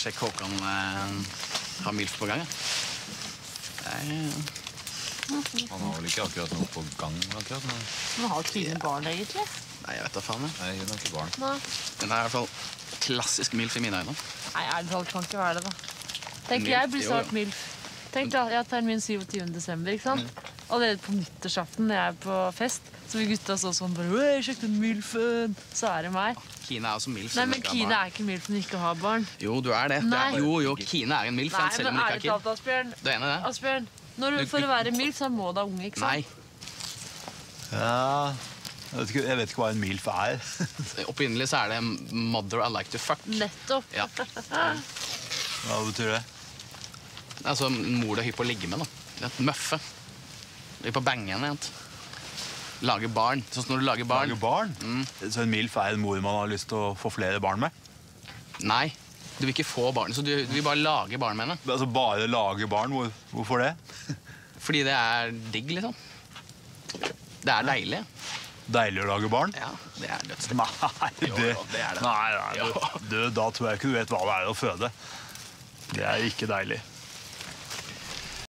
Sjekk Håkan eh, har MILF på gang. Han har vel ikke akkurat noe på gang? akkurat, nå. Men har Kine barn, egentlig? nei, jeg vet da faen. Nei, hun har ikke barn. Nei. Men det er i hvert fall klassisk MILF i mine øyne. Nei, ærlig talt kan ikke være det, da. Tenk, Milf, jeg blir snart jo. MILF. Tenk da, Jeg har termin 27. desember. ikke sant? Allerede på nyttårsaften når jeg er på fest, så vil gutta stå sånn bare «Oi, Sjekk den MILF-en! Så er det meg. Kine er også MILF. Nei, men Kine er ikke MILF når hun ikke har barn. Jo, du er det. det Nei. er, jo, jo, Kine er en MILF, Nei, selv om men hun ikke har. Asbjørn. Du er enig i det? Asbjørn, når du, Du- For å være MILF, så må du ha unge, ikke sant? Nei. Ja, jeg vet, ikke, jeg vet ikke hva en MILF er. Opprinnelig så er det mother I like to fuck. Nettopp. Ja. Hva betyr det? Altså en mor du er hypp på å ligge med. da. Et møffe. Hypp på bengen. henne. Lage barn. Sånn som når du lager barn. Lager barn? Mm. Så en MILF er en mor man har lyst til å få flere barn med? Nei, du vil ikke få barn, så du, du vil bare lage barn med henne. Altså Bare lage barn? Hvor, hvorfor det? Fordi det er digg, liksom. Det er deilig. Deilig å lage barn? Ja, det er dødsdigg. Nei, det, jo, det er det. Nei, nei du, du, da tror jeg ikke du vet hva det er å føde. Det er ikke deilig.